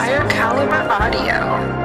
Higher Caliber Audio.